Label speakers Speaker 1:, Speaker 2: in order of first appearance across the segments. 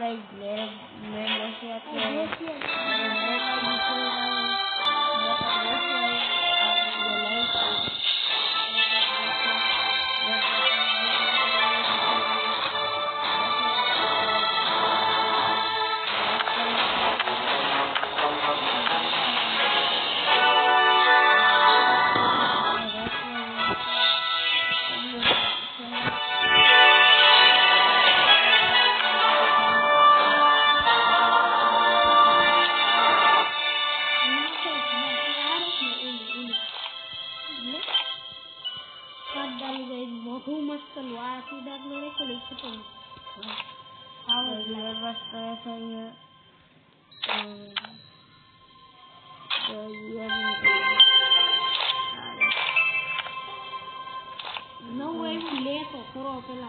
Speaker 1: Guys मेरे मैं बस
Speaker 2: और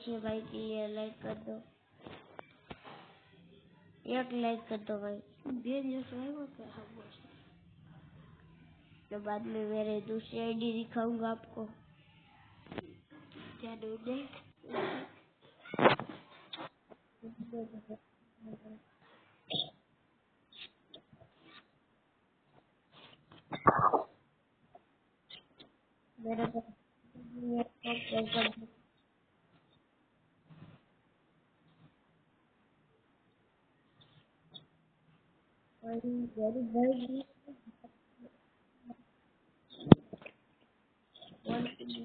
Speaker 1: अच्छी भाई की ये लाइक कर दो। एक लाइक कर दो भाई। तो बाद में मेरे दूसरी आईडी दिखाऊँगा आपको।
Speaker 2: क्या मेरा तो-
Speaker 1: तो- को मेरे को क्या कर दो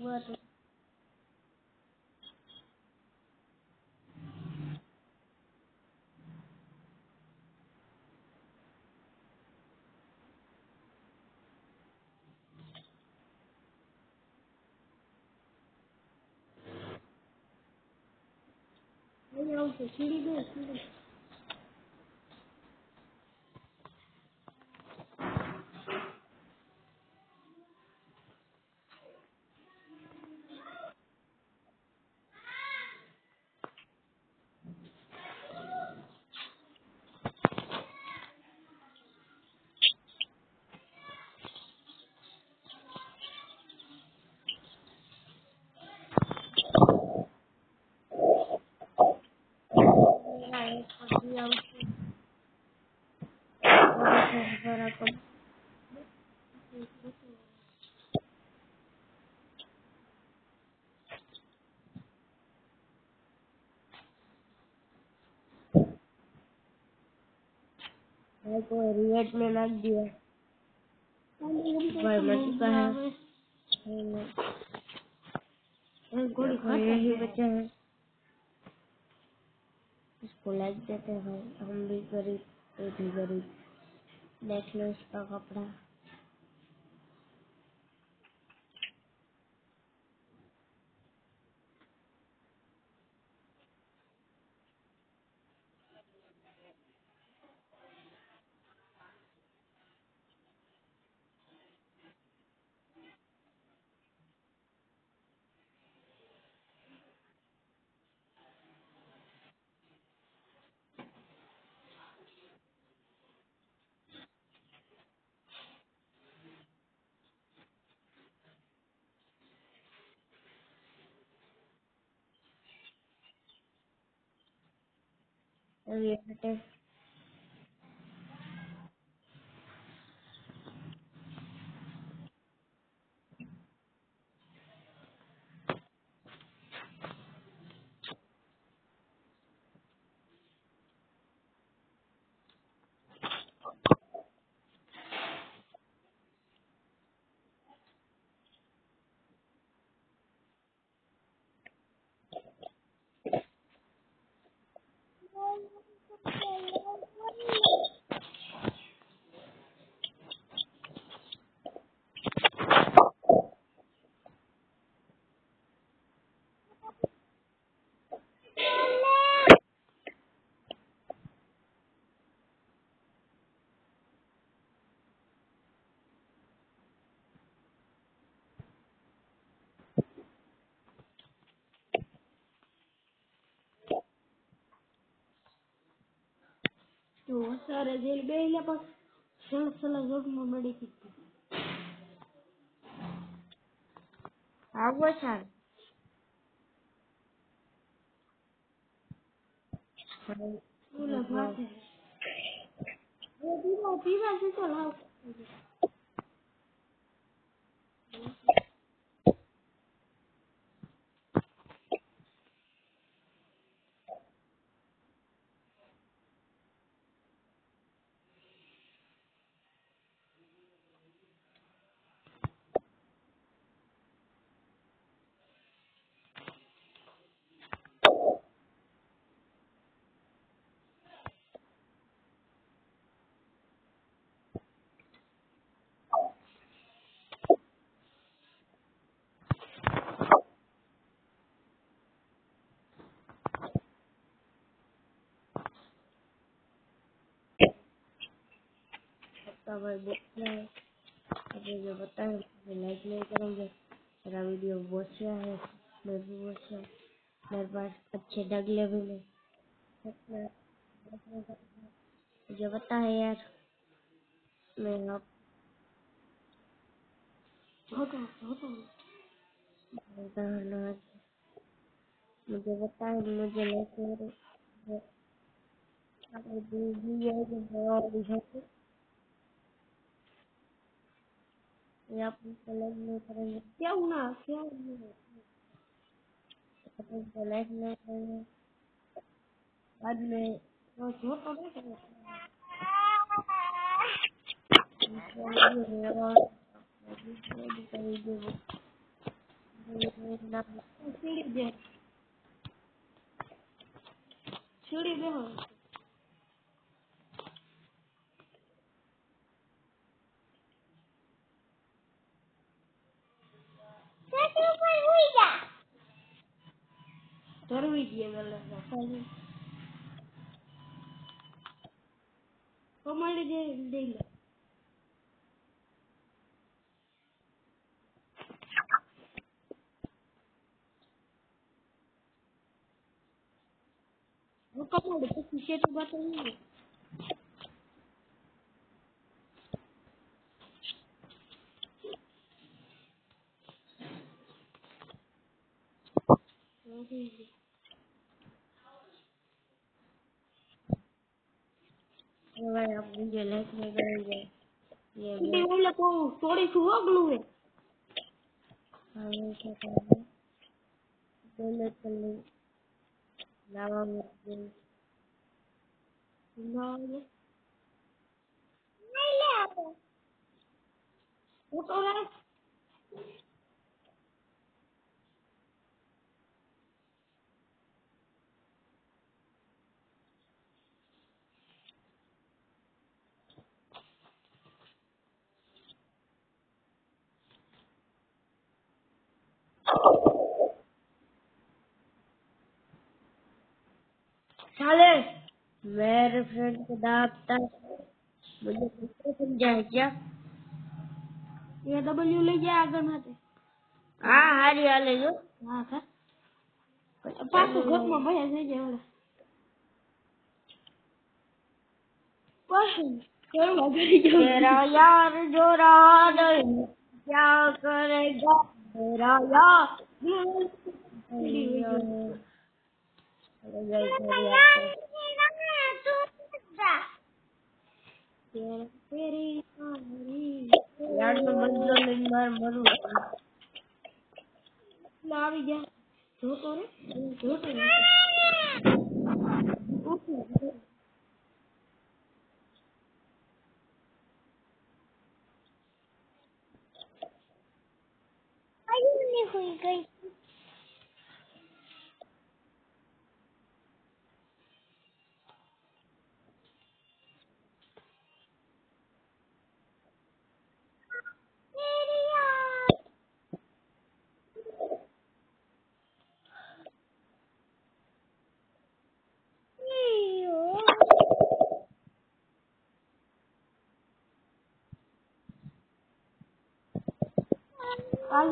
Speaker 1: भाई भाई को रिवेट में लग दिया भाई मर चुका है?
Speaker 2: गोली
Speaker 1: देखो यही बच्चा है। इसको लाइक देते हैं भाई हम भी गरीब तो भी गरीब। देख लो इसका कपड़ा।
Speaker 2: Oh, Reactive Orada Celbe'yle bak.
Speaker 1: Şansla görmemeli
Speaker 2: gitti. Arkadaşlar. Şöyle bak. Bir bak. Bir bak.
Speaker 1: Bir bak. सबाई बच्चा अभी जो बताए उसमें लाइक नहीं करेंगे मेरा वीडियो बहुत अच्छा है मैं भी बहुत अच्छा मेरे पास अच्छे डग लेवल है मुझे पता है यार मैं आप मुझे पता है मुझे नहीं या select नहीं करेंगे क्या हुआ क्या अपन सेलेक्ट नहीं करेंगे
Speaker 2: बाद में तो जो
Speaker 1: तो नहीं करेंगे
Speaker 2: दे superhuida. Dormidinha, galera. Faz Como ele dele. Vou tomar, depois puxei, tu bota ali. जी ભાઈ
Speaker 1: આપણે જે લેખ ને ગઈ જાય એ
Speaker 2: એટલે તો થોડી છું અગલું હે
Speaker 1: હવે કે કરે બોલે ચલે લાવા
Speaker 2: મુજે નાલે નહીં લે આપો ફોટો રાખ
Speaker 1: साले मेरे फ्रेंड को दाबता मुझे कैसे समझाए क्या
Speaker 2: એ ડબલ્યુ લઈ જાય આગળ માટે
Speaker 1: हाँ हारी हाले जो
Speaker 2: હા ખા પાછું ઘરમાં ભયા થઈ જાય ઓલા પાછું ઘરમાં ઘરી જવું
Speaker 1: तेरा यार जो रहा नहीं क्या करेगा मेरा यार
Speaker 2: તેરી મારી
Speaker 1: यार मैं बंदो में मार मरूं
Speaker 2: આવી ગયા જોતો રે જોતો રે
Speaker 1: हुई गई
Speaker 2: આજે આવી हम जाओ
Speaker 1: आजा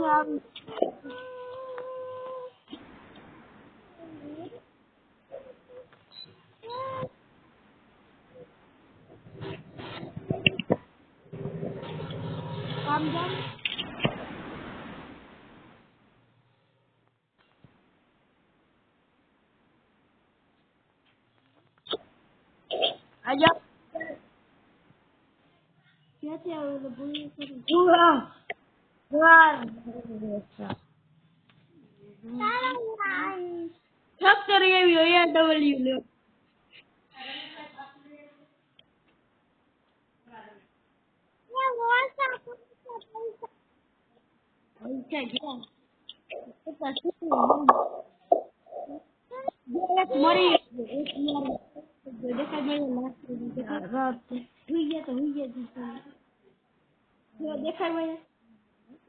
Speaker 2: cái um, con giống. Ai
Speaker 1: giống? Chết
Speaker 2: theo là vui हो या डब्ल्यू लो पैसा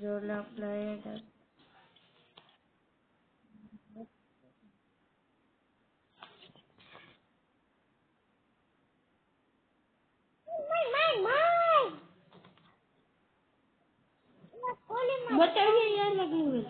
Speaker 1: Zola Playa
Speaker 2: बताइए यार लगे हुए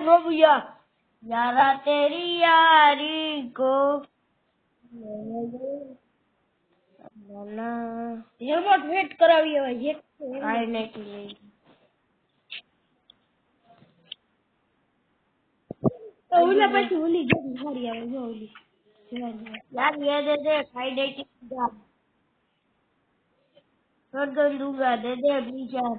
Speaker 1: शायद हो भैया? यारा तेरी यारी को।
Speaker 2: हेलमेट वेट करा भैया ये
Speaker 1: आने के लिए।
Speaker 2: ओली पास ओली जो बिहारी है वो ओली
Speaker 1: यार ये दे दे खाई दे की कर दूँगा दे दे
Speaker 2: अभी चार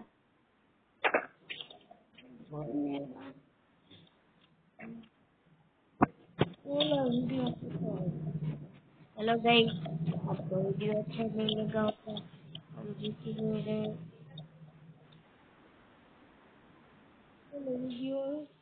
Speaker 1: हेलो गाइस आपको वीडियो अच्छा नहीं लगा होगा हम जीती नहीं रहे
Speaker 2: ઓલો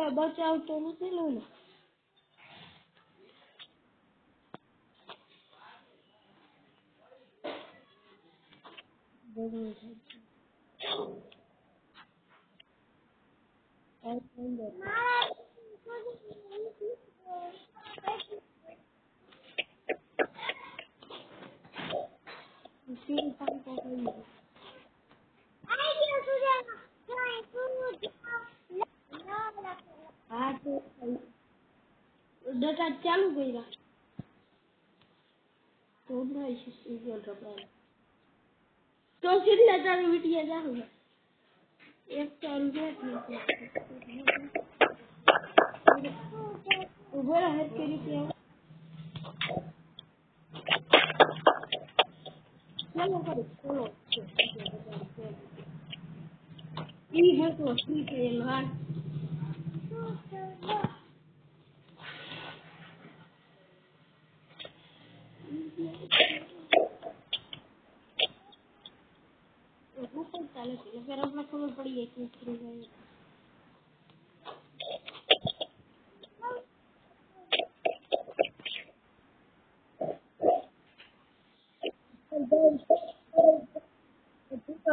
Speaker 2: Baba, baca autobus ni lulu. Thank you. Hangi beyler? Doğru işi söylüyor Rablan. तो फिर लेटर रिपीट किया क्या होगा एक टाइम पे उबर हर के लिए चलो करो चलो ये है
Speaker 1: तो ठीक है यार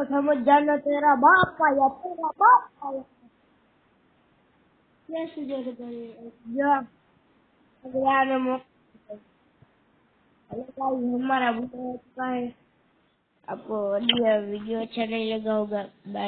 Speaker 1: समझदार तेरा बाप आया तेरा बाप आया
Speaker 2: कैसे जगह करे
Speaker 1: जा अगला नमो भाई हमारा बुरा है आपको वीडियो अच्छा नहीं लगा होगा बाय